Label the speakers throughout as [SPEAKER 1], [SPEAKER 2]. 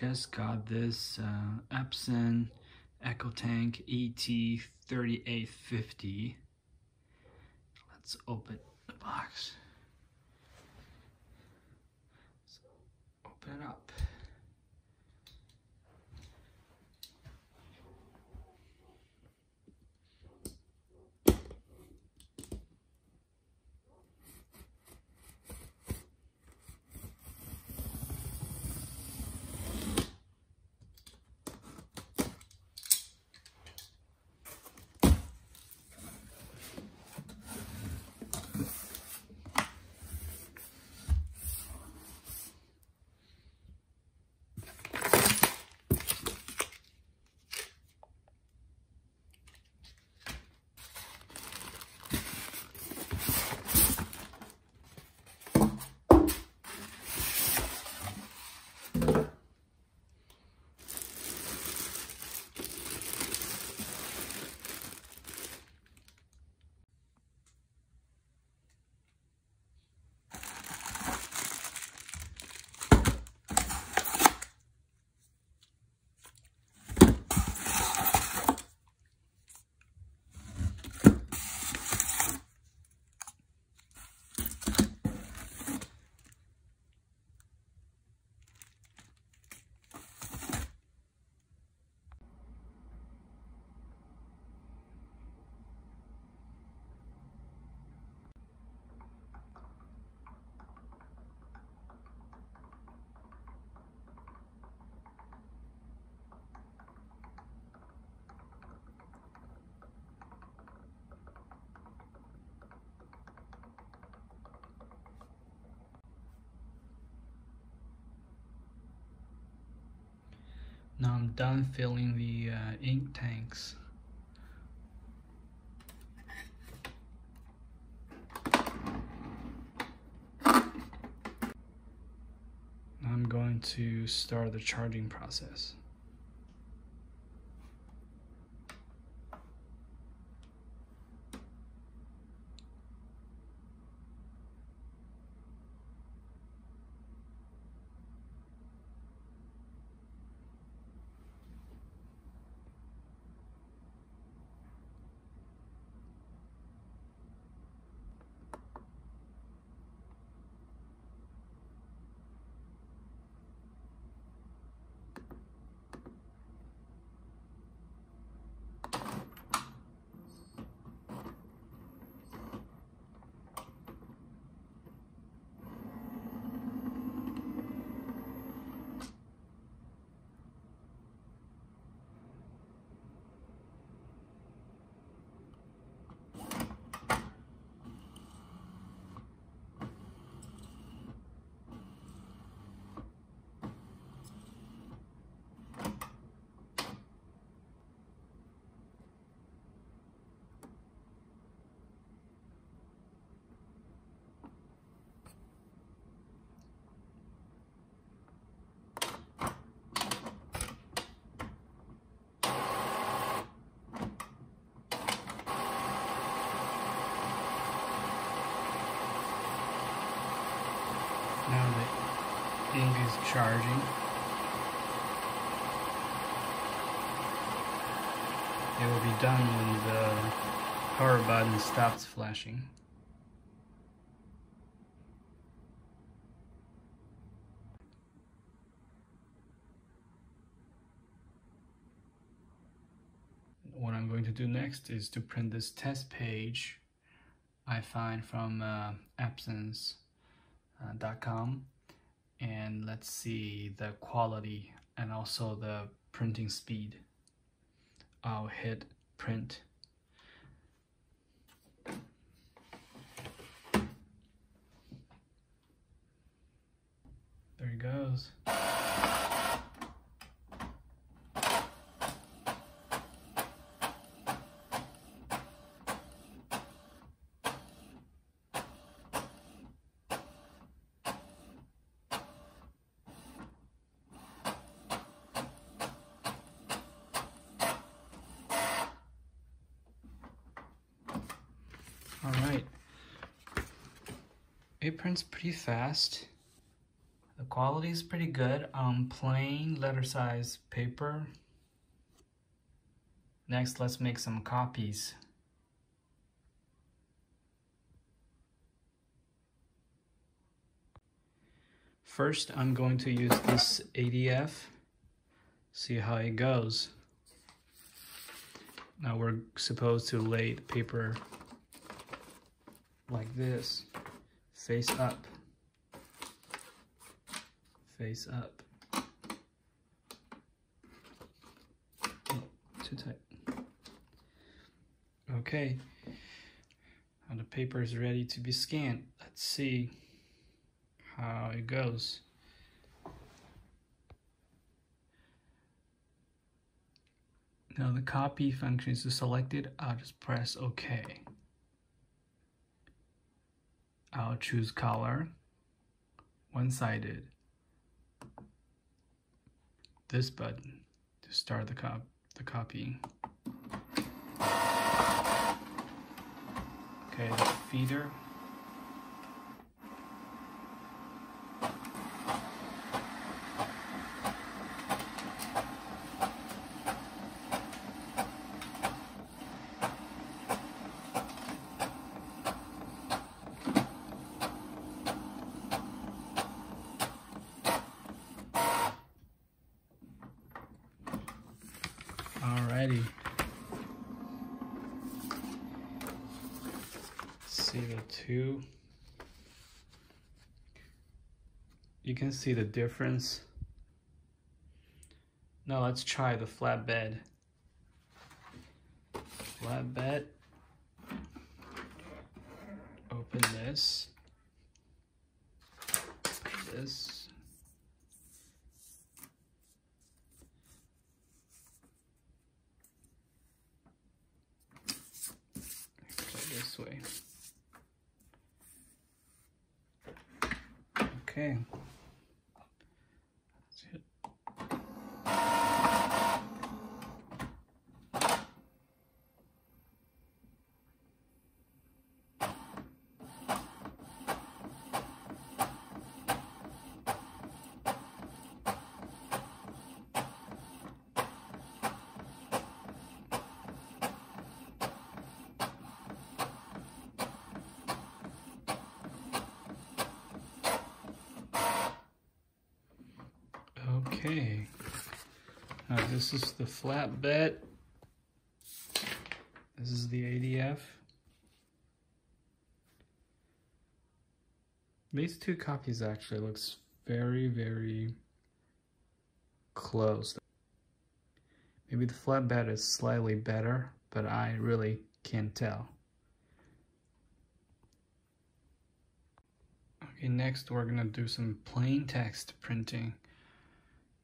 [SPEAKER 1] Just got this uh, Epson EcoTank ET3850. Let's open the box. So open it up. Now I'm done filling the uh, ink tanks. I'm going to start the charging process. Now the ink is charging. It will be done when the power button stops flashing. What I'm going to do next is to print this test page I find from uh, Epson's uh, .com and let's see the quality and also the printing speed. I'll hit print. There it goes. All right. It prints pretty fast. The quality is pretty good on plain letter size paper. Next, let's make some copies. First, I'm going to use this ADF, see how it goes. Now we're supposed to lay the paper like this, face up, face up. Oh, too tight. Okay, the paper is ready to be scanned. Let's see how it goes. Now the copy function is selected, I'll just press OK. I'll choose color, one-sided. This button to start the, cop the copying. Okay, the feeder. Alrighty. see the two. You can see the difference. Now let's try the flatbed. Flatbed. Open this. This. this way. Okay. Okay. Now this is the flatbed. This is the ADF. These two copies actually looks very, very close. Maybe the flatbed is slightly better, but I really can't tell. Okay, next we're gonna do some plain text printing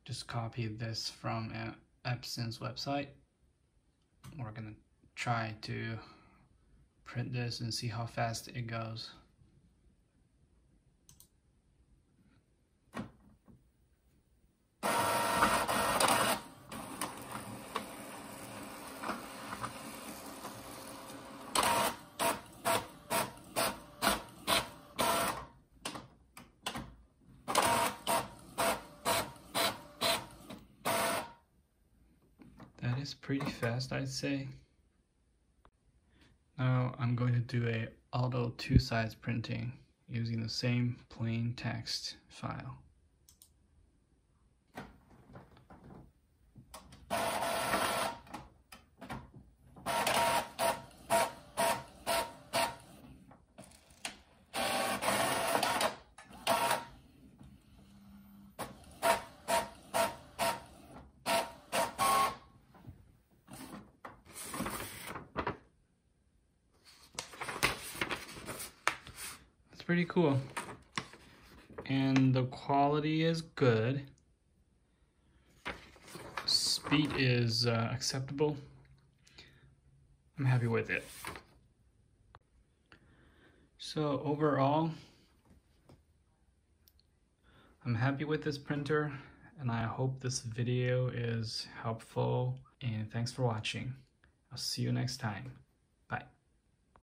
[SPEAKER 1] just copy this from Epson's website. We're gonna try to print this and see how fast it goes. Pretty fast, I'd say. Now I'm going to do a auto two-sides printing using the same plain text file. Pretty cool. And the quality is good. Speed is uh, acceptable. I'm happy with it. So overall, I'm happy with this printer and I hope this video is helpful and thanks for watching. I'll see you next time.